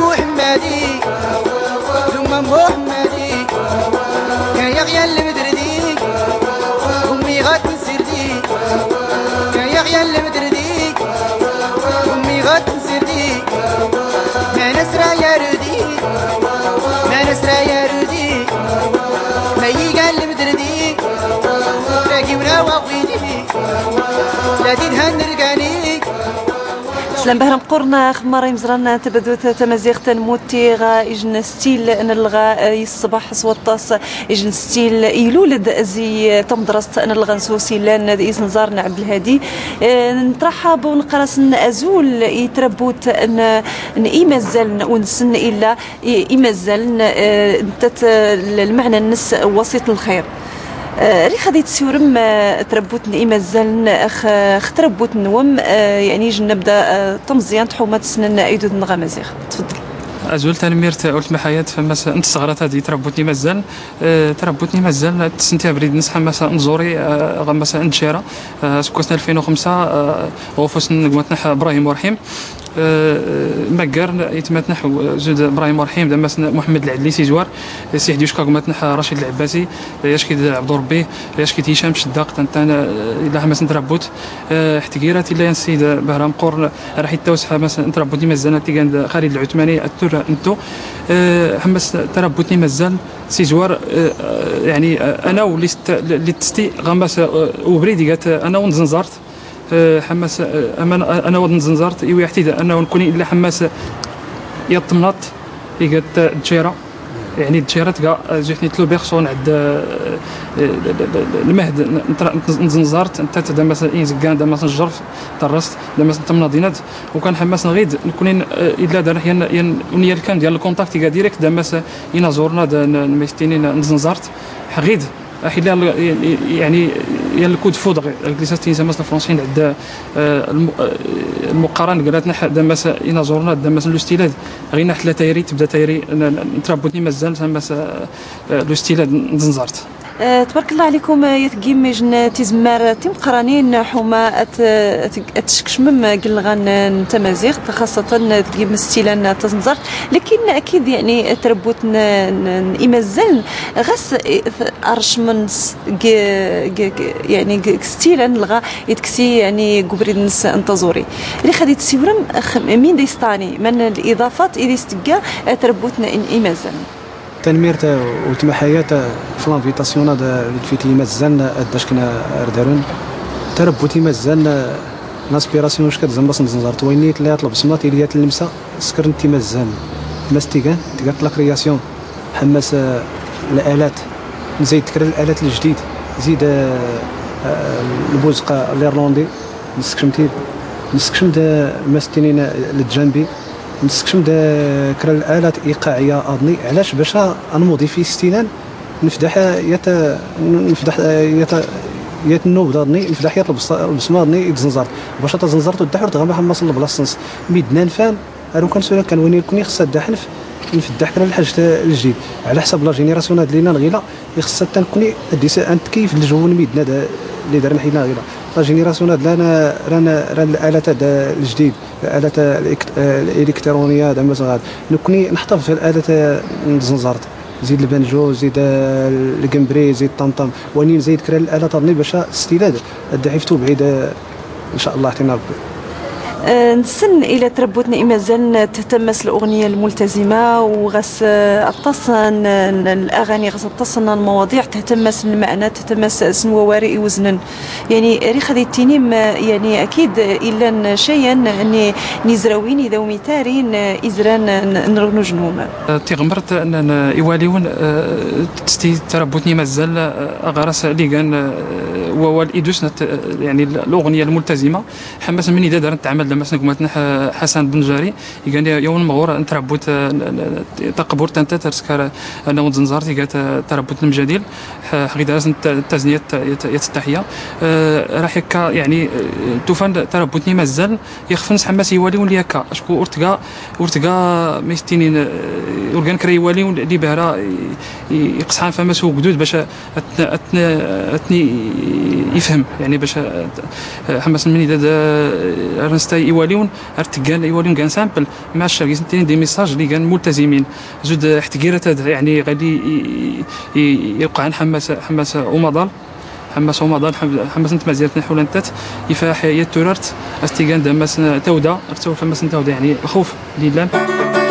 محمدي. ثم محمدي. كان يغيا المدردي أمي غتنسردي كان يغيا المدردي أمي غتنسردي ما نسرى يا ردي ما نسرى يا ردي ما يقال المدردي راقي وناوى ويدي لا تنهن رقاني سلام بهرم قرنا خماري مزرنا تبدوت تنموتي غا إجن ستيل نلغا يصبح سوطاس إجن ستيل يلولد زي تمدرس أنا الغنسوسي لأن إذن زارنا عبد الهادي. آه، نترحب ونقرس أزول يتربوت أن أن إي مازال ونسن إلا إي مازال آه، المعنى النس وسيط الخير. آه، ري خديت سيورم آه، تربوت نئي مازال اخ اخ تربوت نوم آه، يعني جن نبدا آه، تمزيان تحومات سنن ايدود نغا مزيغ تفضل. أزول تنميرت قلت حياة فما أنت صغرت هذه تربوتني مازال آه، تربوتني مازال تسنتي بريد نسحة مسا نزوري آه، غا مسا نتشيرا سكوسنا 2005 آه، غوفوس نقمتنا إبراهيم ورحيم. مكر يتمات نحو زود إبراهيم ورحيم دما محمد العدلي سيجوار سي حديوش كاغمات رشيد العباسي ياش كيد عبد ربي ياش كيد هشام شداق تنتان إلى حماس نتربوت احتكيرات إلى سيد بهرام قور راح يتوس حماس نتربوتني مازال تيغان خالد العثماني التر انتو حماس تربوتني مازال سيجوار يعني أنا اللي تستي غماس وبريدي قالت أنا ونزنزرت حماس أنا أنا ودن زنزرت إيوا يحتيد أنا نكوني إلا حماس يطمنط يقات تشيرا يعني تشيرا تلقى جاتني تلو بيرسون عند المهد نزنزرت انت دا مثلا اين زكان دا مثلا الجرف درست دا مثلا تمناضينات وكان حماس نغيد نكونين الا دار ين ونيا كان ديال الكونتاكت ديريكت دا مثلا ينازورنا دا ميستينين نزنزرت حغيد. حيلا يعني يا الكود فودغ الكليسات تينسا مثلا الفرنسيين عند المقارنة قالت دا مثلا ينازورنا دا مثلا لو ستيلاد غينا حلا تايري تبدا تايري نتربطني مازال مثلا لو ستيلاد نزنزرت آه، تبارك الله عليكم آه، يتقيم جن تزمار تيم قرانين حما أت أت- أتشكشمم قلغان نتمازيغ خاصة تقيم ستيلان تزنزر. لكن أكيد يعني تربوت يمازال غاس ارش من يعني ستيلان لغا يتكسي يعني قبريد نس أنتظوري. اللي خديت سيورم أخ- مين ديستاني؟ من الإضافات اللي استقا تربوتنا يمازال تنمير وتما حياة في لانفيتاسيون دا فيتي مازال أداش كنا ردارون تربوتي مازال لانسبيراسيون واش كتزمبس نزنزرت ويني تلا طلب سمات اللي تلمسا سكرنتي مازال ماس تيغان تيغان لا كرياسيون. حماس آه، الآلات. نزيد تكرر الآلات الجديد. زيد آه، آه، البوزقة الإيرلندي. نسكشمتي نسكشم دا ماستينين الجنبي نسكشم دا كرا الآلات ايقاعيه اظني علاش باش نموضي في ستينان نفدح يت نفدح يت يت النوب دارني نفدح يط البصمه دني يتزنزرت باش تزنزرت ودحر تغمى حماس البلاصنس ميدنا نفان أرو كان سولا كان وين يكون خصها دحنف نفدح كرا الحاجة الجديد على حسب لا جينيراسيون هاد لينا الغيلا خصها تنكوني ديس أنت كيف الجو ميدنا دا اللي دارنا حينا غيلا لا جينيراسيون هاد رانا رانا رانا الالات الجديد الالات الالكترونيه هذا مثلا نكوني نحتفظ في الالات نزنزرت زيد البنجو زيد القمبري زيد الطمطم واني نزيد كرا الالات باش استيلاد الدعيفتو بعيد ان شاء الله اعطينا ربي نسن إلى تربوتنا مازال تتمس الأغنية الملتزمة وغس آه، اتصن آه، الأغاني غس اتصن المواضيع تتمس المعنى تتمس سنو وارئ وزنا يعني ري خديتيني ما- يعني أكيد إلا شيئا أني نزراوين إذا وميتارين آه، ازران نرغنو جنوم. تيغمرت أن إيواليون آه، تستي تربوتني مازال آه، غرس ليغان وهو الايدوس نت- يعني الأغنية الملتزمة. حماس من إذا دار نتعامل لما سنقمتنا حسن بن جاري قال لي يوم مغور نتربوت تقبور تنتا ترسكار أنا وزنزارتي قالت تربوت المجاديل. حقيقة دارس التزنية التحية راح يكا يعني آه، توفان تربوتني مازال. يخفنس حماس يوالي ولي هكا. أشكو ارتقا ارتقا ميستينين آه، أورغان كرا يوالي اللي بهرا يقصحان فما سو قدود باش أتني يفهم. يعني باش آه، حماس من اذا رنستا إيواليون أرتقال إيواليون كان سامبل. مع الشركة سنتين دي ميساج اللي كان ملتزمين. زود احتكيرات يعني غادي يوقع حماس حماس ومضال حماس ومضال حماس انت مزيان نحو لنتات يفاح يتوررت استيغان دماس تودا ارتو فماس تودا يعني الخوف لله.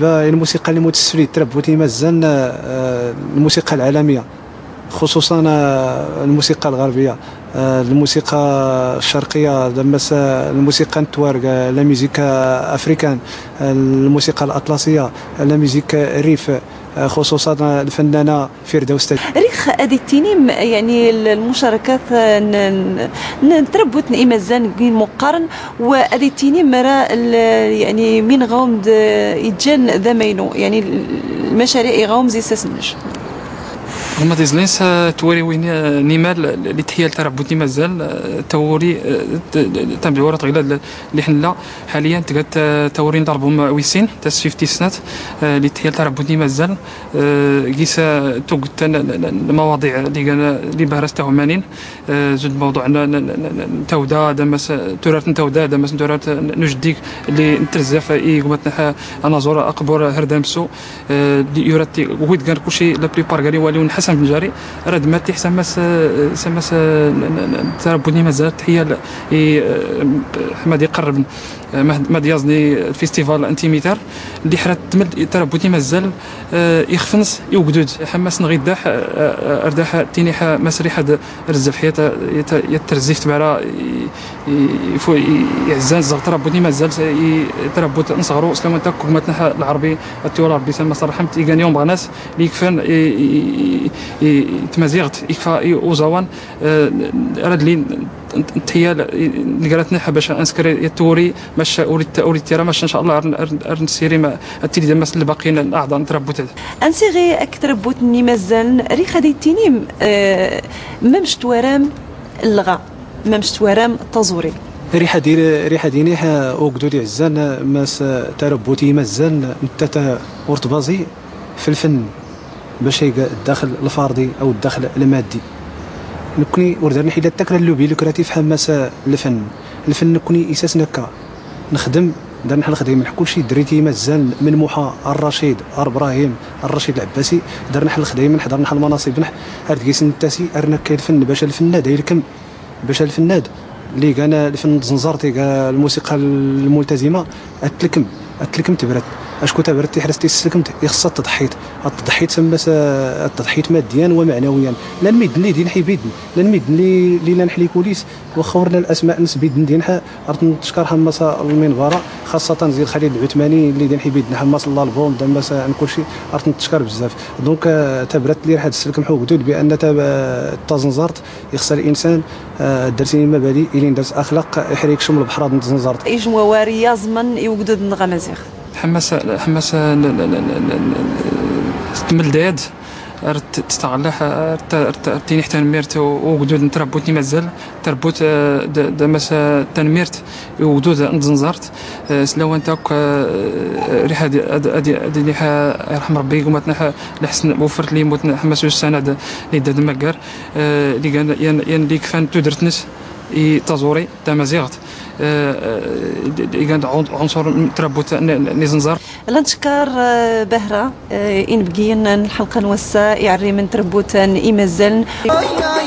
بالنسبة للموسيقى المتسفلة تربوتي مازال آه، الموسيقى العالمية خصوصا آه، الموسيقى الغربية آه، الموسيقى الشرقية لمس الموسيقى التوارق لا ميوزيك أفريكان الموسيقى الأطلسية لا ميوزيك ريف آه، خصوصا الفنانة فردوس ريخ ادي التينيم يعني المشاركات ن- ن- نتربط ايمازان كين مقارن وادي التينيم مرا يعني من غاوم د- يتجان ذا مينو يعني المشاريع يغاوم زي ساسنش هما ديزلينس توري وين نيمال اللي تحيال تاع بوتني مازال توري جوارة غيلا اللي حنا حاليا تقات توري نضربهم ويسين تا 50 سنات اللي تحيال تاع بوتني مازال قيسا توق المواضيع اللي كان اللي بهرس تاعهم مانين. آه، زود موضوع تودا دمس تورات تودا دمس تورات نجديك اللي نترزف إي قمتنا أنا زور اقبر هردامسو اللي يوراتي ويد كان كلشي لا بليبار قال يوليو حسن بن جاري راد ماتي سماس سماس تربوني مازال تحيه ل- إي، آه، حماد يقرب آه، مهد- مهد يازني الفيستيفال انتيميتار اللي حرات تمد تربوني مازال يخفنس يوجدود حماس نغيداح أرداح تيني مسري حد رزف حياة يترزيف تبارا يفو يعزان زغ تربوني مازال تربوت نصغرو. سلام انت كومتنا العربي التيور العربي سما صراحة تيغان يوم بغناس اللي يكفان ي- ي- ي- تمازيغت يكفى أوزاوان راد لي تحية نقراتنا باش انسكري يتوري مش اوريت أوريت تيرا مش إن شاء الله ارن سيري ما التيلي دمس اللي باقيين الاعضاء نتربوت أنسيغي أكثر بوتني مازال ريخ هذه التينيم آه، ممش توارام اللغة ممش توارام تزوري. ريحة ديال ريحة ديني اوكدو دي عزان ماس تربوتي مازال نتا ورتبازي في الفن باش يلقى الدخل الفردي أو الدخل المادي. نكوني وردرني حيدة تكرا اللوبي لوكراتيف حماس الفن الفن نكوني إساس نكا. نخدم درنا حنا الخدمه كل شيء. دريتي مازال من موحى الرشيد إبراهيم الرشيد العباسي. درنا حنا الخدمه حضرنا حنا المناصب نح هاد كيس نتاسي أرنا كاين الفن باش الفناد يلكم. باش الفناد اللي كان الفن زنزرتي الموسيقى الملتزمة. أتلكم. أتلكم تبرد. اشكو تبرد تحرستي سلكمت يخص التضحيت. التضحيت سما التضحيت ماديا ومعنويا. لأن ميدن لي دين حي بيدن لأن ميدن لي لي لأن حلي كوليس وخورنا الأسماء نس بيدن دين ارت نتشكر حماس المنبره خاصة زيد خليل العثماني اللي دين حي بيدن حماس الله البوم دماس عن كل شيء. ارت نتشكر بزاف. دونك آه، تبرت لي هذا السلك محو قدود بان تزنزرت يخسر الإنسان آه، درسيني مبادئ إلين درس أخلاق يحريك شمل بحر نتزنزرت يجموا واري يازمن يوجدود نغمازيغ حماس حماس تمل داد. رت تستغلح تيني تنميرت وقدود نتربوتني مازال. تربوت دمس تنميرت وقدود نزنزرت. سلاو أنت ريحة ادي ادي ريحة يرحم ربي قمتنا لحسن وفرت لي موت حماس السنة اللي داد مكار اللي كان ين اللي كفان تدرتنس إي تزوري تمازيغت اللي كان عنصر تربوت نزنزر لنشكر آه، بهرة آه، إن بقينا الحلقة نوسع يعري من تربوتان إيمازن يا